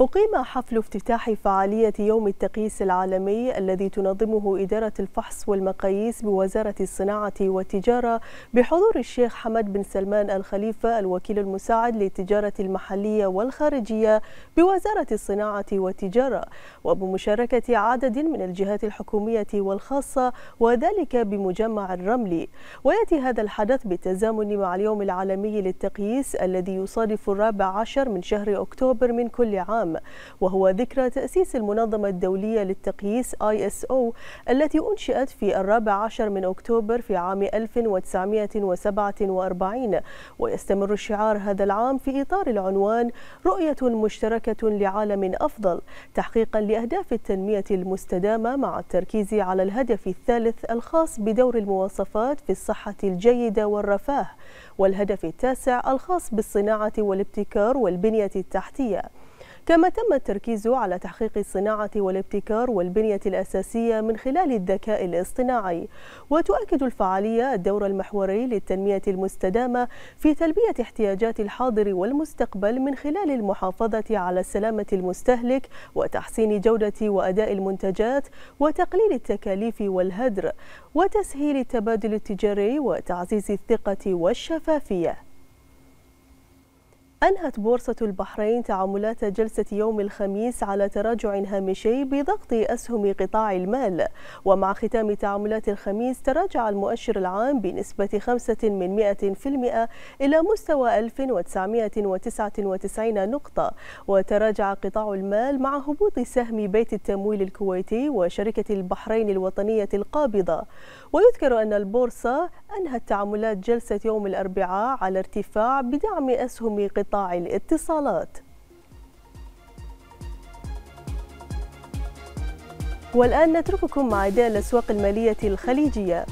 أقيم حفل افتتاح فعالية يوم التقييس العالمي الذي تنظمه إدارة الفحص والمقاييس بوزارة الصناعة والتجارة بحضور الشيخ حمد بن سلمان الخليفة الوكيل المساعد للتجارة المحلية والخارجية بوزارة الصناعة والتجارة وبمشاركة عدد من الجهات الحكومية والخاصة وذلك بمجمع الرمل. ويأتي هذا الحدث بالتزامن مع اليوم العالمي للتقييس الذي يصادف الرابع عشر من شهر أكتوبر من كل عام. العام. وهو ذكرى تأسيس المنظمة الدولية للتقييس ISO التي أنشئت في الرابع عشر من أكتوبر في عام 1947 ويستمر الشعار هذا العام في إطار العنوان رؤية مشتركة لعالم أفضل تحقيقا لأهداف التنمية المستدامة مع التركيز على الهدف الثالث الخاص بدور المواصفات في الصحة الجيدة والرفاه والهدف التاسع الخاص بالصناعة والابتكار والبنية التحتية. كما تم التركيز على تحقيق الصناعة والابتكار والبنية الأساسية من خلال الذكاء الاصطناعي. وتؤكد الفعالية الدور المحوري للتنمية المستدامة في تلبية احتياجات الحاضر والمستقبل من خلال المحافظة على سلامة المستهلك وتحسين جودة وأداء المنتجات وتقليل التكاليف والهدر وتسهيل التبادل التجاري وتعزيز الثقة والشفافية. أنهت بورصة البحرين تعاملات جلسة يوم الخميس على تراجع هامشي بضغط أسهم قطاع المال. ومع ختام تعاملات الخميس تراجع المؤشر العام بنسبة 5 من 100% إلى مستوى 1999 نقطة. وتراجع قطاع المال مع هبوط سهم بيت التمويل الكويتي وشركة البحرين الوطنية القابضة. ويذكر أن البورصة أنهت تعاملات جلسة يوم الأربعاء على ارتفاع بدعم أسهم قطاع الاتصالات. والآن نترككم مع أداء الأسواق المالية الخليجية.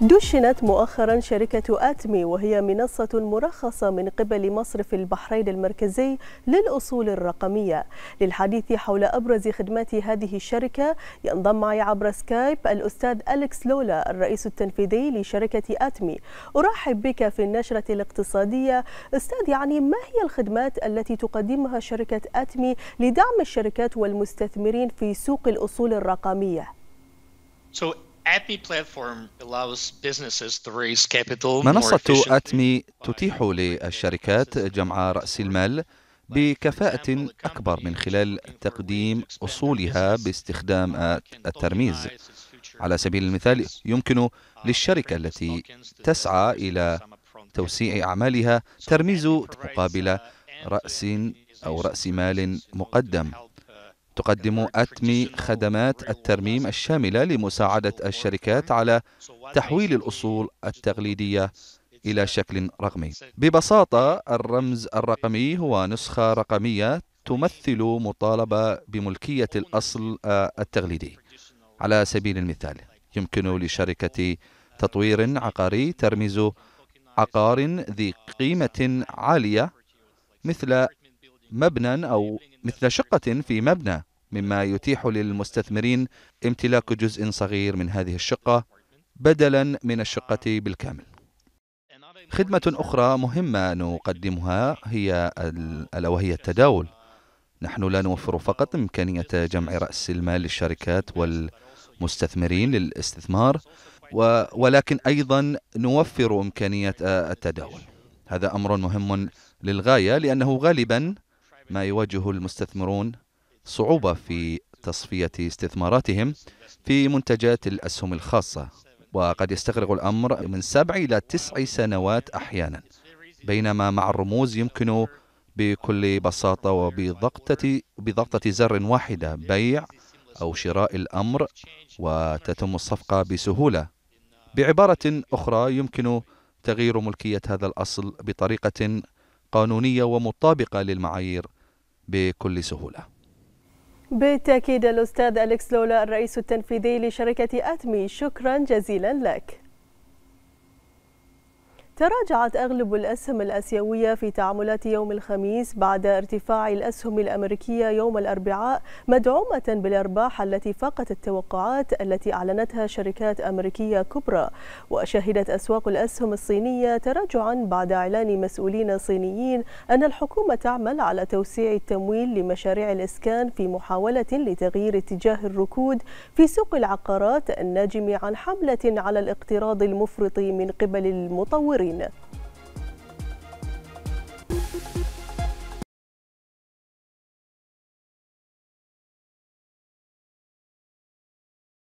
دشنت مؤخرا شركة آتمي وهي منصة مرخصة من قبل مصرف البحرين المركزي للأصول الرقمية. للحديث حول أبرز خدمات هذه الشركة ينضم معي عبر سكايب الأستاذ أليكس لولا الرئيس التنفيذي لشركة آتمي. أرحب بك في النشرة الاقتصادية. أستاذ يعني ما هي الخدمات التي تقدمها شركة آتمي لدعم الشركات والمستثمرين في سوق الأصول الرقمية؟ So منصة أتمي تتيح للشركات جمع رأس المال بكفاءة أكبر من خلال تقديم أصولها باستخدام الترميز. على سبيل المثال يمكن للشركة التي تسعى إلى توسيع أعمالها ترميز مقابل رأس أو رأس مال مقدم. تقدم أتمي خدمات الترميم الشاملة لمساعدة الشركات على تحويل الأصول التقليدية إلى شكل رقمي. ببساطة الرمز الرقمي هو نسخة رقمية تمثل مطالبة بملكية الأصل التقليدي. على سبيل المثال يمكن لشركة تطوير عقاري ترمز عقار ذي قيمة عالية مثل مبنى أو مثل شقة في مبنى. مما يتيح للمستثمرين امتلاك جزء صغير من هذه الشقة بدلا من الشقة بالكامل. خدمة أخرى مهمة نقدمها هي ألا وهي التداول. نحن لا نوفر فقط إمكانية جمع رأس المال للشركات والمستثمرين للاستثمار ولكن أيضا نوفر إمكانية التداول. هذا أمر مهم للغاية لأنه غالبا ما يواجه المستثمرون صعوبة في تصفية استثماراتهم في منتجات الأسهم الخاصة وقد يستغرق الأمر من سبع إلى تسع سنوات أحيانا. بينما مع الرموز يمكن بكل بساطة وبضغطة بضغطة زر واحدة بيع أو شراء الأمر وتتم الصفقة بسهولة. بعبارة أخرى يمكن تغيير ملكية هذا الأصل بطريقة قانونية ومطابقة للمعايير بكل سهولة. بالتأكيد الأستاذ أليكس لولا الرئيس التنفيذي لشركة أتمي شكرا جزيلا لك. تراجعت أغلب الأسهم الأسيوية في تعاملات يوم الخميس بعد ارتفاع الأسهم الأمريكية يوم الأربعاء مدعومة بالأرباح التي فاقت التوقعات التي أعلنتها شركات أمريكية كبرى. وشهدت أسواق الأسهم الصينية تراجعا بعد إعلان مسؤولين صينيين أن الحكومة تعمل على توسيع التمويل لمشاريع الإسكان في محاولة لتغيير اتجاه الركود في سوق العقارات الناجم عن حملة على الاقتراض المفرط من قبل المطورين. Marina.